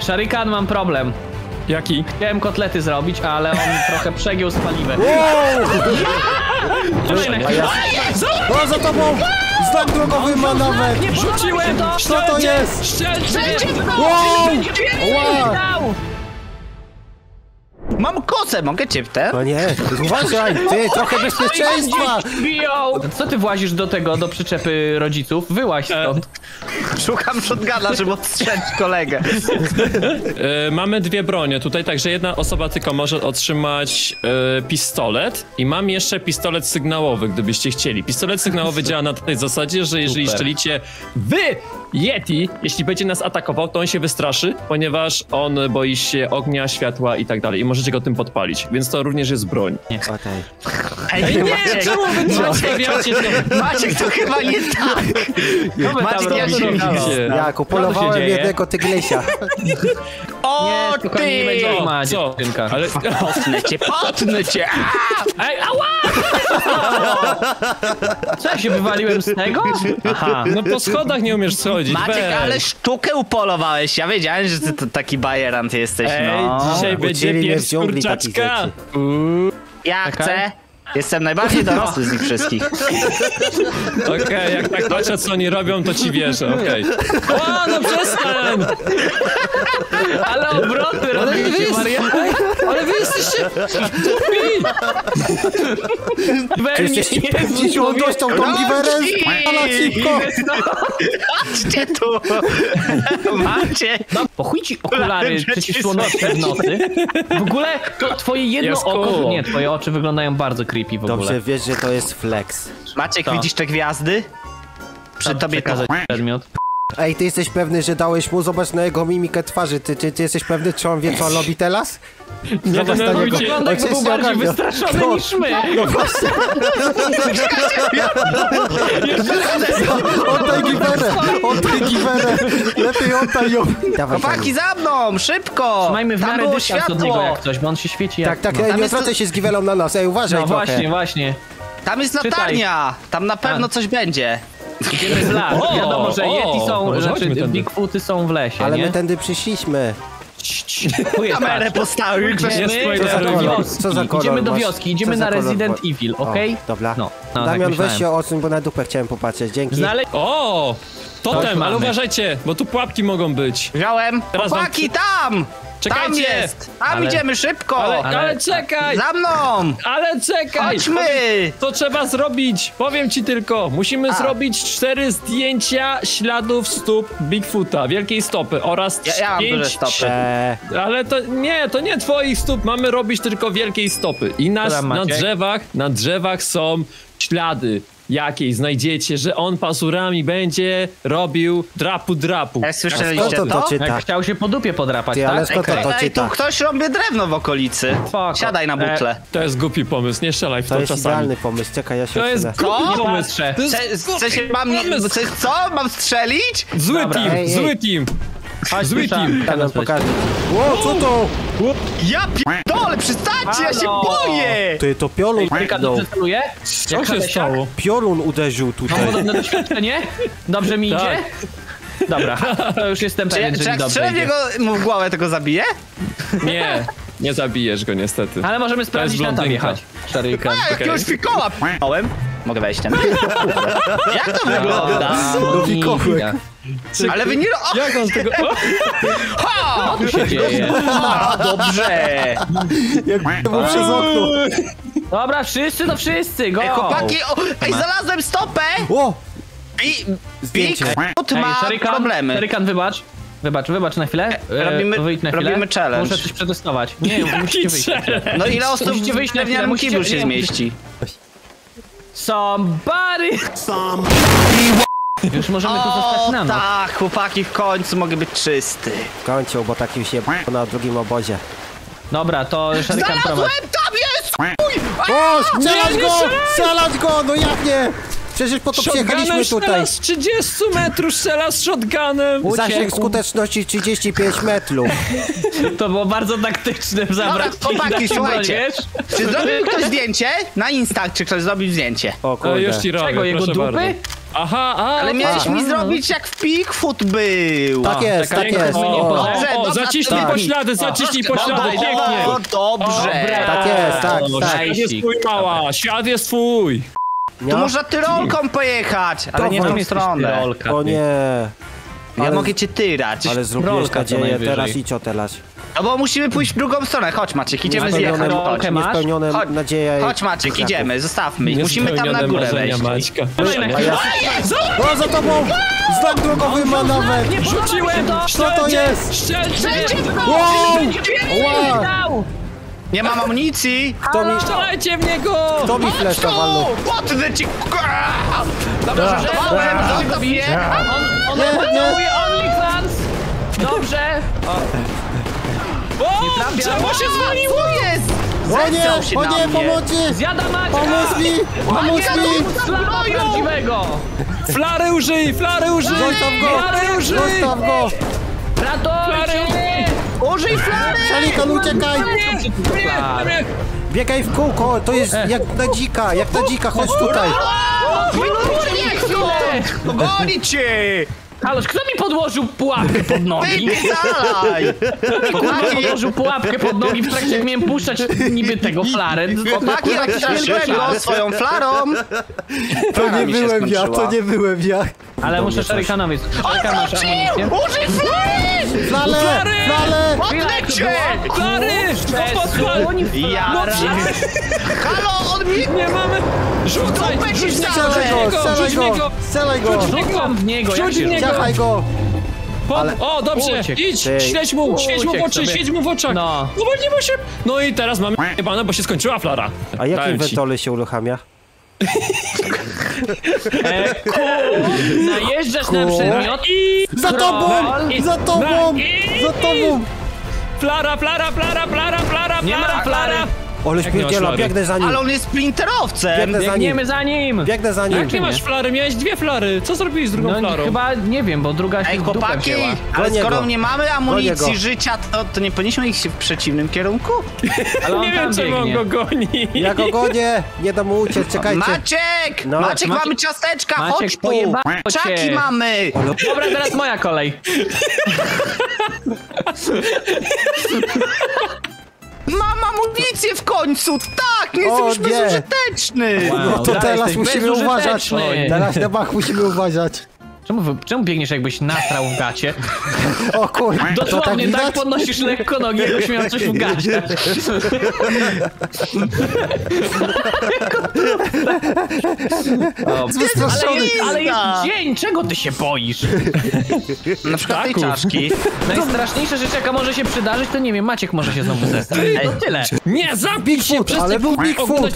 Szarykan, mam problem. Jaki? Chciałem kotlety zrobić, ale on trochę przegiął z paliwem. Wow! Tutaj na ja... O, za tobą! Znak drogowy ma nawet! Nie Rzuciłem! to! Co to jest? Strzelcie! Wow! Wow! Mam kosę, mogę cię w te? No nie, uważaj, ty, trochę bezpieczeństwa! Biją! Co ty włazisz do tego, do przyczepy rodziców? Wyłaź stąd. Szukam shotguna, żeby odstrzelić kolegę. E, mamy dwie bronie tutaj, także jedna osoba tylko może otrzymać e, pistolet i mam jeszcze pistolet sygnałowy, gdybyście chcieli. Pistolet sygnałowy działa na tej zasadzie, że jeżeli Super. strzelicie wy Yeti, jeśli będzie nas atakował, to on się wystraszy, ponieważ on boi się ognia, światła i tak dalej i możecie go tym podpalić, więc to również jest broń. Okej. Ej, Nie, Maciek, czemu wy to stawiacie to? Maciek, to chyba nie tak. Maciek, ja się robicie? Jaku, Co tu się polowałem dzieje? jednego tygrysia. O, Nie, spokojnie, nie będzie ty! ma dziewczynka. Ale... Potnę cię, potnę cię! Ej, ała! Co, ja się wywaliłem z tego? Aha. No po schodach nie umiesz schodzić, Maciek, weź. ale sztukę upolowałeś. Ja wiedziałem, że ty to taki bajerant jesteś, Ej, no. dzisiaj będzie mnie w pies dżungli takich rzeczy. Ja chcę. Jestem najbardziej dorosły z nich wszystkich. Okej, jak tak patrzę, co oni robią, to ci wierzę, okej. O, no przestań! Ale obroty robicie, Maria. Ale wy jesteście! Czy jesteś pewni, że on dostał tą giwerę? Ale szybko! Chodźcie tu! Macie! Po chuj ci okulary przeciwsłoneczne w nocy. W ogóle to twoje jedno Jest oko... Nie, twoje oczy wyglądają bardzo creepy w ogóle. Dobrze wiesz, że to jest flex. Maciek, Co? widzisz te gwiazdy? Przy Tam tobie to... przedmiot. Ej, ty jesteś pewny, że dałeś mu? Zobacz na jego mimikę twarzy. Ty, ty, ty jesteś pewny, czy on wie, co on robi teraz? Nie Zobacz na niego. denerwujcie. Wygląda On jakby był bardziej wystraszony No. niż my. No właśnie. Oddaj giwerę! Oddaj giwerę! Lepiej oddaj ją! Chłopaki, za mną! Szybko! Trzymajmy w miarę dystans od niego jak coś, bo on się świeci Tak, jak... tak, no. ej, nie odwracaj się z giwelą na nas, ej, uważaj No trochę. właśnie, właśnie. Tam jest latarnia! Tam na pewno coś będzie. Idziemy w las. O, Wiadomo, że o, Yeti są, znaczy. Bigfooty są w lesie, Ale nie? my tędy przyszliśmy. Kamerę postawił Idziemy do Co za kolor? wioski, Co za kolor idziemy do wioski, idziemy na Resident? Evil, okej? dobra. No, no Damian, tak weź myślałem. się odsuń, bo na dupę chciałem popatrzeć, dzięki. Znale... O! Totem, ale uważajcie, bo tu pułapki mogą być. Wziąłem. Teraz Chłopaki, tam! Czekajcie! Tam jest! Tam Ale- idziemy szybko! Ale, Ale- ale czekaj! Za mną! Ale czekaj! Chodźmy! To trzeba zrobić! Powiem ci tylko, musimy A. zrobić cztery zdjęcia śladów stóp Bigfoota, wielkiej stopy oraz Ja, ja mam pięć... duże stopy. Ale to nie, to nie twoich stóp, mamy robić tylko wielkiej stopy. I na, drzewach, na drzewach są ślady jakiej znajdziecie, że on pasurami będzie robił drapu drapu. Jak słyszeliście to to? Jak chciał się po dupie podrapać, Ty, ale tak? skąd Ej, to ej, tu ktoś robi drewno w okolicy. Siadaj na butle. To jest głupi pomysł, nie strzelaj w to, To jest czasami. idealny pomysł, czekaj, ja się To jest głupi pomysł. To jest Chce, chce się mam... Chce, co? Mam strzelić? Zły Dobra. team, Ej, ej. zły team. Chodź, Zły team. Pokażę. Ło, co to? Ja pierdolę, przestańcie, ja się Halo. boję! Ty, to piorun doceluje? Co się stało? Piorun uderzył Mam tutaj. podobne doświadczenie? Dobrze mi Tak. idzie? Dobra, to już jestem Czy, ja- pewien, czy że mi jak dobrze strzelę w idzie. mu w głowę, to go zabiję? Nie, nie zabijesz go niestety. Ale możemy sprawdzić na tam blondynka. jechać. Szarykan. A, jakiegoś fikoła p***ałem. Mogę wejść ten. Jak to wygląda? No Ale wy nie... O, Jak on z tego... O! ha! Co się dzieje? A, dobrze! Jak było przez okno. Dobra, wszyscy to wszyscy, go! Ej, chłopaki, o, ej, znalazłem stopę! O! I Zdjęcie. Bigfoot Ej, ma Szarykan, problemy. Szarykan, wybacz. Wybacz, wybacz na chwilę. E, robimy- wyjdź na chwilę. robimy challenge. Muszę coś przetestować. Nie, musicie wyjść. No ile osób Musicie wyjść na chwilę, musicie- się nie, zmieści? Somebody! Już możemy tu zostać na noc. tak, chłopaki, w końcu mogę być czysty. W końcu, bo tak już je na drugim obozie. Dobra, to Szarykan prowadzi. Znalazłem, tam jest! O, strzelać nie go! strzelaj! Strzelać go! No jak nie? Przecież po to przyjechaliśmy Shotgunem tutaj. strzela z 30 metrów, strzela z shotgunem. Zasięg skuteczności 35 metrów. To było bardzo taktyczne zabrać Dobra, chłopaki, ci na słuchajcie. Czy zrobił ktoś zdjęcie? Na Insta, czy ktoś zrobił zdjęcie? O O, kurde. już ci robię, Czego, jego proszę dupy? bardzo. Aha, a, Ale miałeś tak. mi zrobić jak w Bigfoot był. Tak jest, tak jest. O, O, dobra, zaciśnij poślady, zaciśnij poślady, pięknie. O, dobrze. Tak jest, tak, O, tak. Świat jest twój, mała, świat jest twój. Tu można tyrolką pojechać, ale nie w tą stronę. Rolka, O ty. nie. Ja Ale- mogę cię tyrać. Ale zrób Rolka dzieje, teraz idź o teraz. No bo musimy pójść w drugą stronę. Chodź Maciek, idziemy zjechać. Chodź. Niespełnione Chodź. nadzieje. Chodź Maciek, idziemy, zostawmy ich. Musimy tam na górę wejść. Maćka. O, za tobą! Znak drogowy ma nawet! Nie Rzuciłem! to! Co to jest? Strzelcie! Wow! Dał! Nie mam amunicji. Kto mi, Strzelajcie w niego! kto mi flesza walnął? Potnę ci! Dobrze, Da, żartowałem, da. zostaw mnie. On, on Nie, nie. opanowuje OnlyFans! Dobrze! O, trafia. drzewo się zwaliło! Co jest? O nie, Zesrał się o na nie, mnie. pomocy! Zjada Maćka! Pomóż mi! Pomóż mi! Slama prawdziwego! Flary użyj, flary użyj! Zostaw go! Flary użyj! Zostaw go! Ratujcie! Użyj flary! Szalikan, uciekaj! Biegaj w kółko, to jest jak na dzika, jak na dzika, chodź tutaj! Wykurnie chwilę! Haloż, kto mi podłożył pułapkę pod nogi? Wypierdalaj! Kurwa, Chłopaki, podłożył pułapkę pod nogi w trakcie jak miałem puszczać niby tego flarę. chłopaki, nacisnąłem go swoją flarą. To nie mi byłem ja, to nie byłem ja. Ale muszę Sharikanowi. Sharikan masz amunicję? Użyj flary! Flary! Potnę cię! Flary! O, flary! Ja No, Halo, on mi... Nie mamy! Rzucaj! Rzuć Strzelaj go, Rzuć niego! go! Go! W niego, jak Rzuć się w Ciachaj go! Ale- O, dobrze! Uciekł. Idź! Ty. Śledź mu! Śledź mu w oczy! sobie. Śledź mu w oczach! No. Uwolnimy się! No i teraz mamy jebane, bo się skończyła flara. A ci. wentole się uruchamia? E, cool. Najeżdżasz na przedmiot I... Za tobą! I- Za tobą! I- Za tobą! Flara, flara, flara, flara, flara, Nie ma flara, flary. flara! Śpierdziela, flary? biegnę za nim! Ale on jest sprinterowcem! Biegnę za nim! Biegniemy za nim! Biegnę za nim! Jak nie masz flary? Miałeś dwie flary. Co zrobiłeś z drugą No flarą? chyba nie wiem, bo druga się Ej, chłopaki, ale Gonię skoro go. nie mamy amunicji życia, to, to nie powinniśmy iść w przeciwnym kierunku? Ale on Nie wiem, czemu on go goni. Ja go gonię! Nie dam mu uciec, czekajcie! Maciek! No. Maciek, Maciek- mamy ciasteczka, Maciek, chodź tu! Czaki mamy! Dobra, teraz moja kolej. Mam amunicję w końcu! Tak! Nie O, jestem już nie. bezużyteczny! Wow. No to teraz musimy uważać! Teraz na bach musimy uważać! Czemu, czemu biegniesz jakbyś nastrał w gacie? O kur... To tak Dosłownie tak, widać? podnosisz lekko nogi, jakbyś miał coś w gacie. O, ale, ale jest dzień, czego ty się boisz? Na przykład tej czaszki. Najstraszniejsza rzecz, jaka może się przydarzyć, to nie wiem, Maciek może się znowu zestrać. Ej. To tyle. Nie, zabij się! Przestań ale był Bigfoot.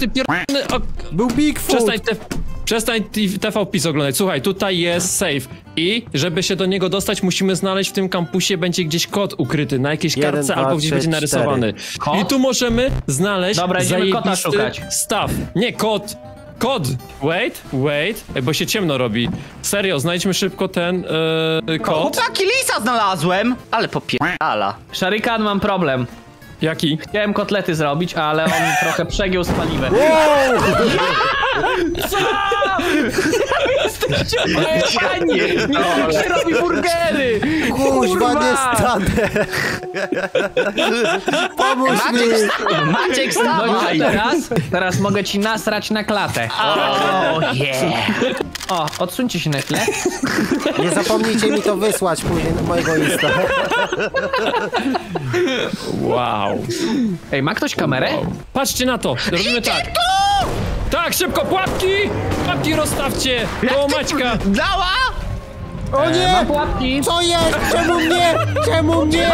O... Był Bigfoot! Przestań te... Przestań TV PiS oglądać. Słuchaj, tutaj jest safe. I żeby się do niego dostać, musimy znaleźć w tym kampusie, będzie gdzieś kod ukryty na jakiejś Jeden, kartce dwa, albo gdzieś trzy, będzie narysowany. I tu możemy znaleźć Dobra, idziemy kota szukać. staw. Nie, kod. Kod! Wait, wait, Ej, bo się ciemno robi. Serio, znajdźmy szybko ten e, kod. Chłopaki, lisa znalazłem! Ale popierdala. Sharikan, mam problem. Jaki? Chciałem kotlety zrobić, ale on trochę przegiął z paliwem. Wow! Jesteście pojechani! Jak się robi burgery! Kuźwa, nie stanę! Pomóż mi! Maciek, Maciek, No i co stawaj! teraz? Teraz mogę ci nasrać na klatę. O, yeah! O, odsuńcie się na chwilę. Nie zapomnijcie mi to wysłać później na mojego Insta. Wow. Ej, ma ktoś kamerę? Patrzcie na to, robimy tak. Tak, szybko, pułapki! Pułapki rozstawcie! Do Maćka! Dała? O E, nie! mam pułapki. Co jest? Czemu mnie? Czemu mnie?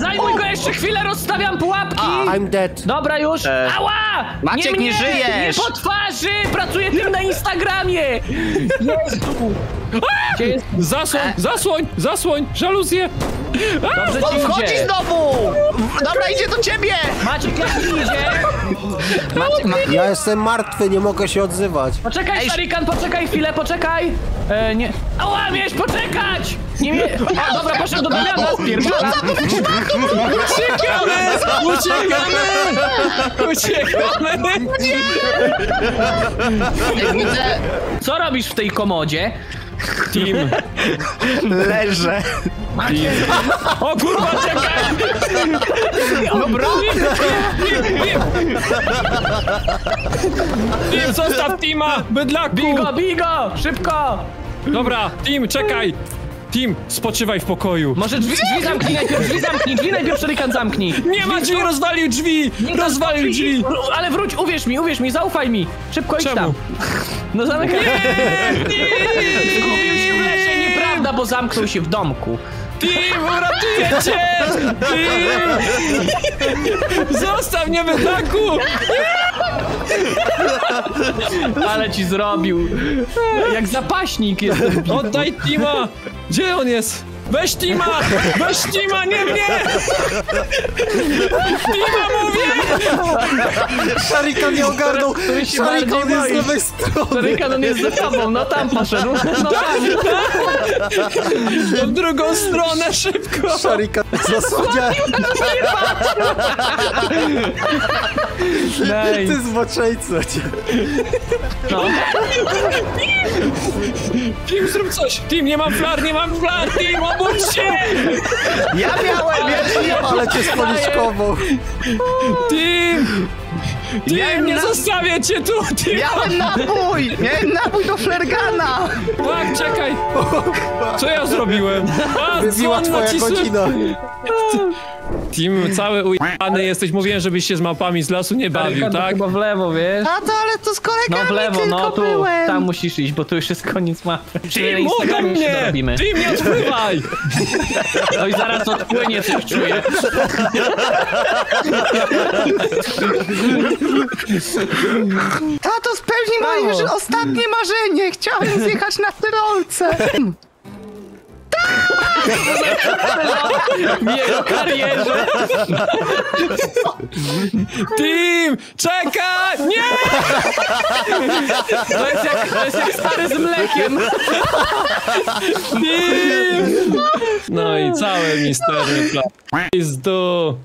Zajmuj go jeszcze chwilę, rozstawiam pułapki! I'm dead. Dobra już! E, Ała! Maciek, nie, nie mnie, żyjesz. Nie po twarzy! Pracuję tym na Instagramie! Jezu! Gdzie jest? Zasłoń, zasłoń, zasłoń, żaluzję! Dobrze On ci wchodzi idzie! znowu! Dobra, idzie do ciebie! Maciek, jak ci idzie? Maciek, ma... Ja jestem martwy, nie mogę się odzywać. Poczekaj, Ej, Sharikan, poczekaj chwilę, poczekaj! E, nie... Ała, miałeś poczekać! Nie mnie... O, dobra, poszedł do Damiana, spierdala. Uciekamy! Uciekamy! Uciekamy! Jak widzę, Co robisz w tej komodzie? Team, leżę. O kurwa, czekaj! Dobra. Team, zostaw Teama! Bydlaku! Bigo, bigo! Szybko! Dobra, Team, czekaj! Team, spoczywaj w pokoju. Może drzwi, drzwi zamknij najpierw, drzwi zamknij, drzwi najpierw szurikan zamknij. Nie ma drzwi, rozwalił drzwi! Rozwalił drzwi! Ale wróć, uwierz mi, uwierz mi, zaufaj mi. Szybko idź Czemu? tam. No zamykaj. Zgubił się w lesie, nieprawda, bo zamknął się w domku. Team, uratuję cię! Team! Zostaw mnie, bydlaku! Ale ci zrobił. Jak zapaśnik jestem. Oddaj Tima! Gdzie on jest? Weź Tima! Weź Tima, nie mnie! Tima mówię! Szarikan nie ogarnął! bardziej jest z lewej strony! Szurikan on jest za tobą, no tam poszedł. No tam. W drugą stronę, szybko! Szarikan zasłania! Daj. Ty zboczeńco! No. Tim, zrób coś! Tim, nie mam flar, nie mam flar! Tim, obudź się! Ja miałem, ja nie Ale cię! Tim! Tim, Miałem nie na- zostawię cię tu! Tim! Miałem napój! Miałem napój do flergana! Tak, czekaj! Co ja zrobiłem? A, Wybiła twoja godzina! Tim, cały ujany jesteś. Mówiłem, żebyś się z małpami z lasu nie bawił, tak? chyba w lewo, wiesz? A to ale to z kolegami No w lewo, no tu, byłem. tam musisz iść, bo tu już jest koniec mapy. Oddaj Instagramie się mnie! dorobimy. Tim, nie odpływaj! No i zaraz odpłynie, coś czuję. Tato, spełnij moje już ostatnie marzenie! Chciałem zjechać na tyrolce! W jego karierze. Tim, czekaj! Nie! To jest jak, to jest jak stary z mlekiem. Tim! No i cały misterny plan. Pizdu.